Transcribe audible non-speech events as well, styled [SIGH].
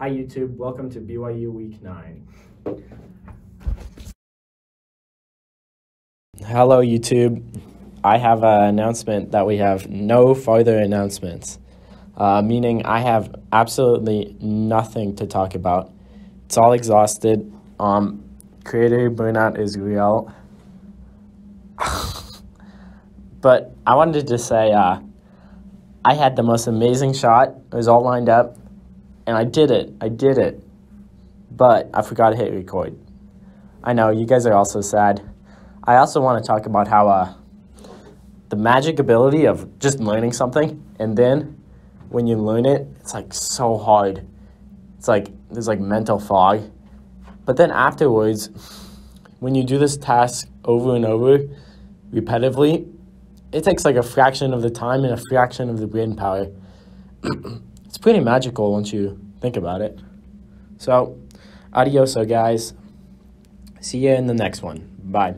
Hi YouTube, welcome to BYU Week 9. Hello YouTube. I have an announcement that we have no further announcements, uh, meaning I have absolutely nothing to talk about. It's all exhausted. Um, creator burnout is real. [LAUGHS] but I wanted to say uh, I had the most amazing shot. It was all lined up, and I did it. I did it. But I forgot to hit record. I know, you guys are also sad. I also want to talk about how uh, the magic ability of just learning something, and then when you learn it, it's like so hard. It's like there's like mental fog. But then afterwards, when you do this task over and over, repetitively, it takes like a fraction of the time and a fraction of the brain power. [CLEARS THROAT] it's pretty magical once you think about it. So, adios, so guys. See you in the next one. Bye.